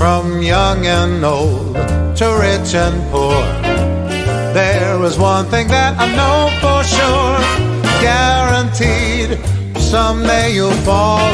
from young and old to rich and poor. There is one thing that I know for sure, guaranteed, someday you'll fall.